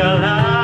your life.